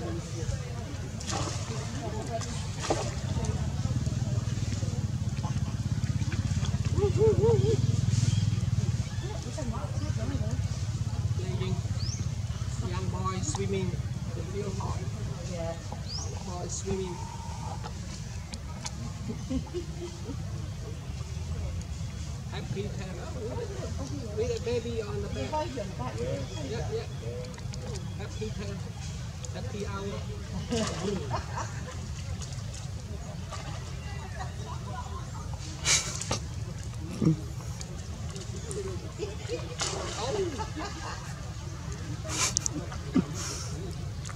young boy swimming. The real boy Yeah. boy swimming. Happy time with a baby on the back. Yeah yeah. Happy time happy hour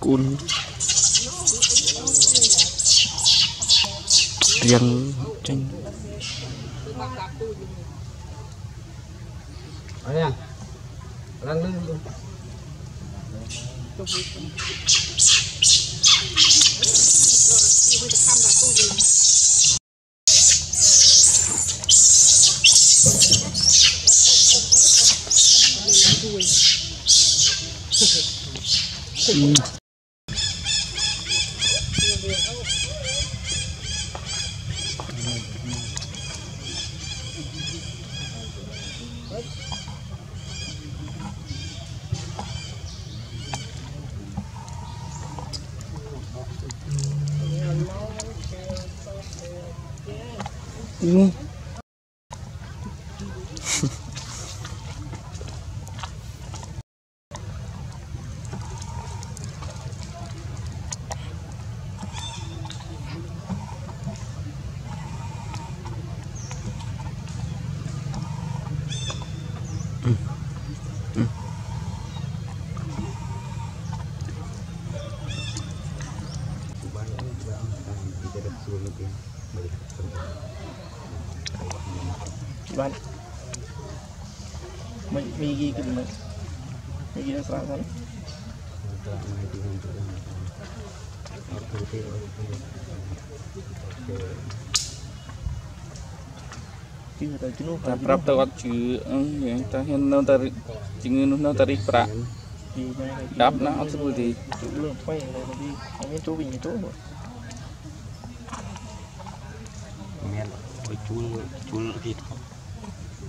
cún riêng tranh 嗯。嗯。 បាទមិនមីគីគឺមិនមីគីនឹងស្រាំហ្នឹងគឺទៅជំនួសតែប្រាប់ទៅគាត់ជឿអឺតែហ៊ាននៅតែជំងឺនោះនៅតែរីកប្រាក់ដាប់ណាអត់ស្រួលទេជប់លឿនពេកហើយទីមានទូវិញទូមានជួយជួយគេថប់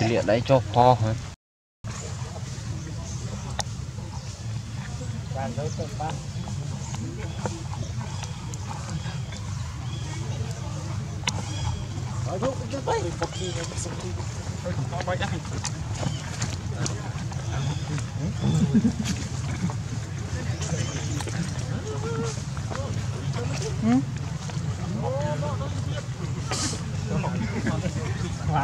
cái liệt đấy cho kho hả Mm-hmm.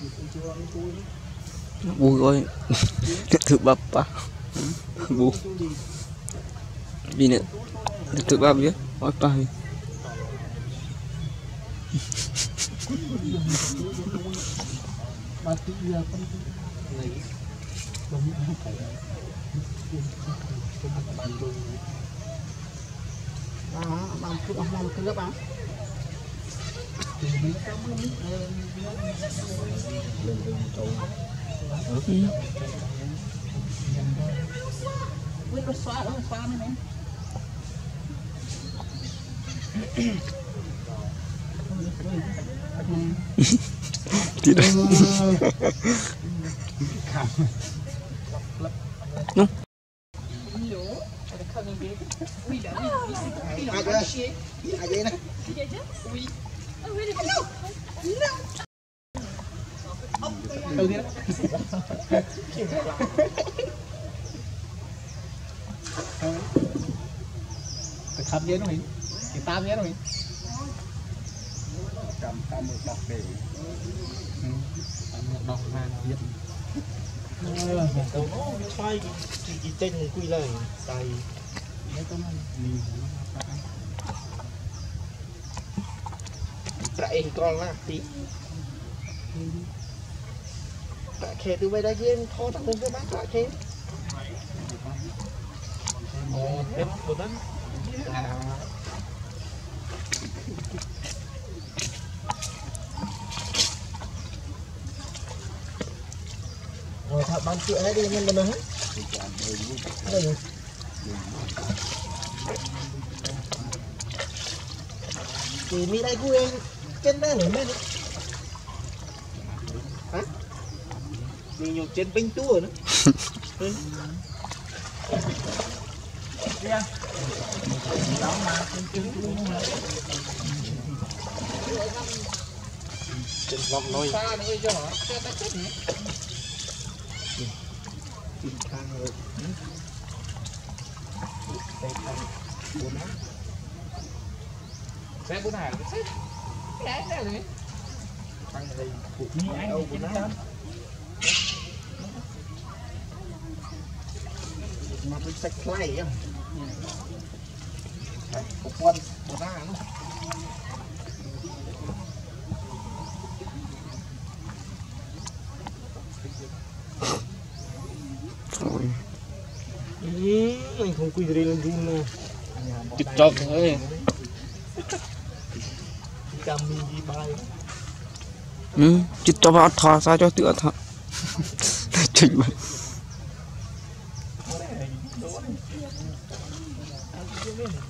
Ui ôi Thứ bapa Bu Bine Thứ bapa ya Apa ya Mati ya Lagi Bandung Ah, bangku, ah, bangku, ah, Ừ. rồi Lý ô cho hỏi đó lý ô Vui ơi Thử bắp pa Bu Vì nữa biết Ôi cái Bằng cứ bằng mong cứ lớp áo. Quyết có xóa tam một đọc nè. Tidak Phải khắp dế nó mình. Cái tam dế nó mình. Để Tại con là tí Tại khe từ bây đây kia Khó tặng lên cái bác lại khe Ồ, hết một tấn Rồi thợ bán chuyện ấy đi nhân mình hết Đây rồi. Thì mi đây của em Trên đây nữa bên Hả? Mi nhung trên tua nữa Ừ. Trên vòng nồi Xa nữa cho nó. Xe tách chết nữa. Trên khang rồi Đây khang Bốn á Xe bốn hàng. Xe. Cái này này. Khang ở đây Phụ Đâu bốn á Mà tôi sạch play á ចាំមីយីបាយហឹមជិតតបអត់ថតសារចុះទីអត់ថតជិចមកអ